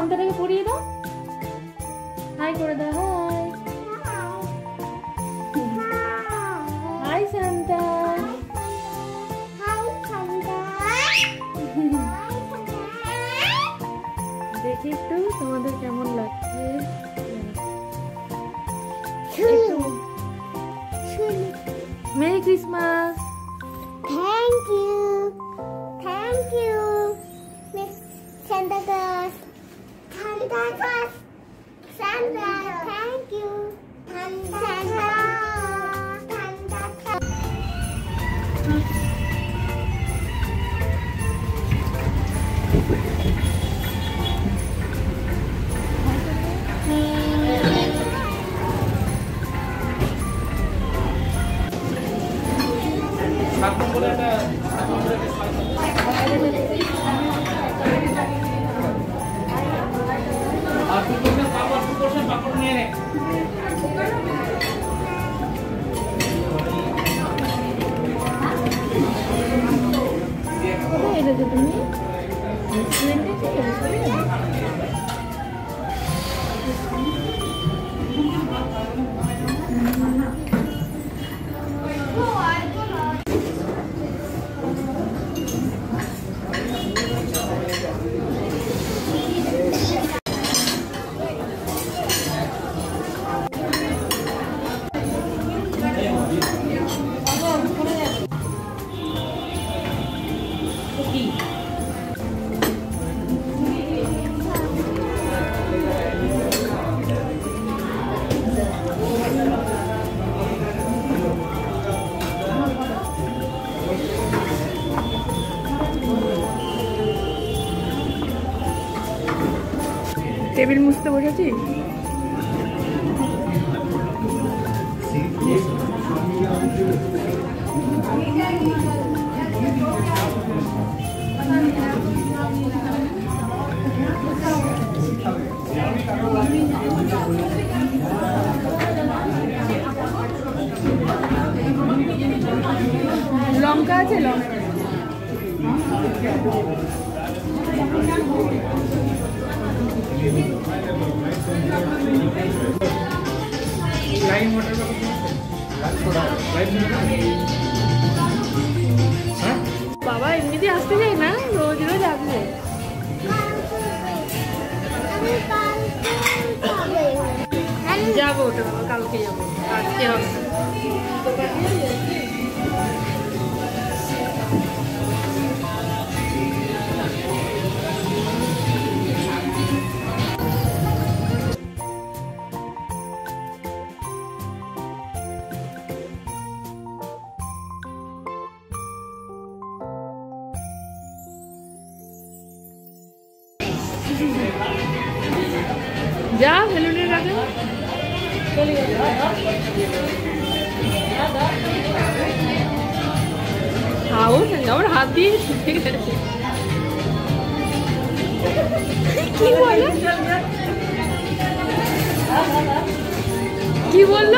সান্তাটাকে পরিয়ে দাও হাই করে দাও হাই হাই সান্তা দেখি একটু তোমাদের কেমন লাগছে merry Christmas you. Thank you. Miss Santa Claus. Santa Claus. Santa, thank you. Santa, ね。Table মুছতে বসেছি? লঙ্কা আছে? লঙ্কা। বাবা এমনিতে আসতে চাই না? রোজ রোজ আসবে যাব ওটা বাবা, কালকে যাব। আজকে হবে যা বেলুনের কাছে খাও আমার হাত দিয়ে ঠিক আছে কি বলল?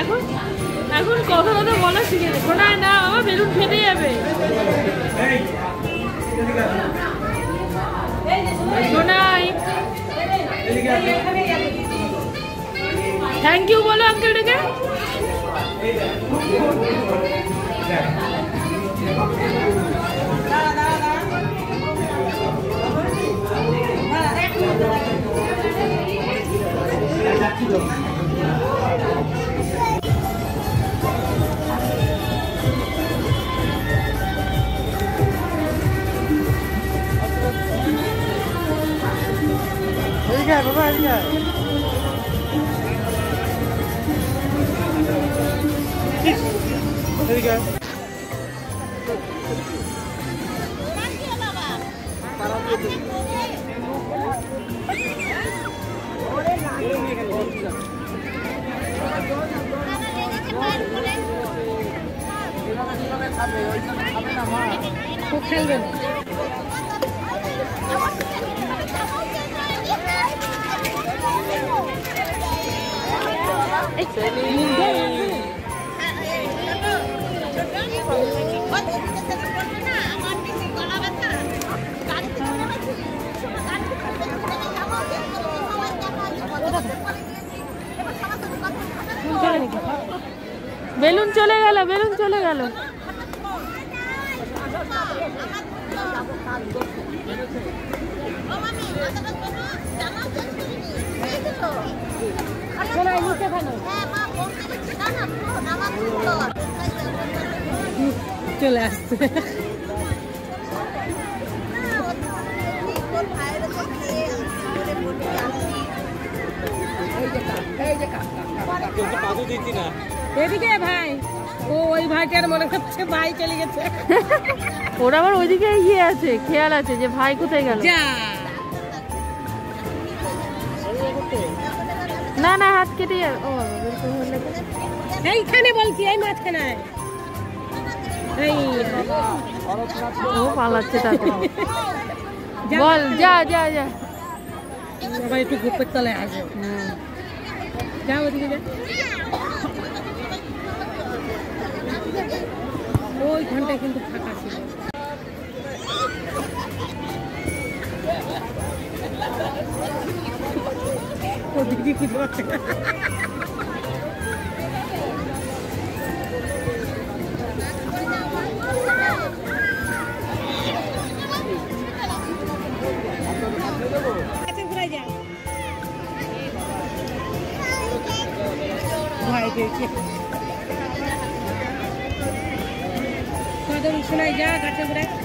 এখন এখন কথা কথা বলা শিখে দেখো না না আমার বেলুন ফেটে যাবে। गुड नाइट थैंक यू बोलो अंकल के Thank you. 맛이야. 여기 가. 꼭 살려내. বেলুন চলে গেল বেলুন চলে গেল। চলে আসছে। এদিকে ভাই ও ওই ভাইটার মনে হচ্ছে ভাই চলে গেছে। ওরা আবার ওইদিকে ইয়ে আছে খেয়াল আছে যে ভাই কোথায় গেল। না না হাত কেটে যাবে ও বাবা, বের করে হলে তো। এইখানে বলছি এই মাঝখানে এই ও পালাচ্ছে তাতে বল যা যা যা সবাই একটু গুপের তলায় আসে হুম। যাও ওদিকে যা ওইখানটায় কিন্তু ফাঁকা ছিল ও দিদি খুঁজে পাচ্ছে না ভয় পেয়েছে কদম শোনাই যা গাছে ঘুরায়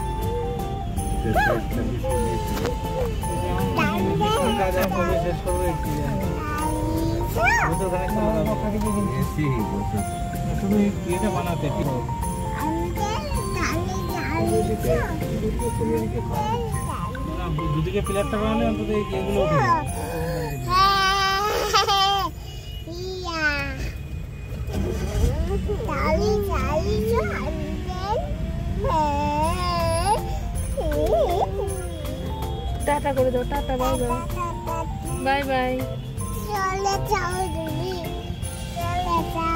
তুমি এটা বানাতে দুদিকে প্লেয়ারটা বানালে অন্তত এগুলো উঠে যাবে। টাটা করে দাও tata bye bye. Bye bye. চলে যাও চলে চলে যাও।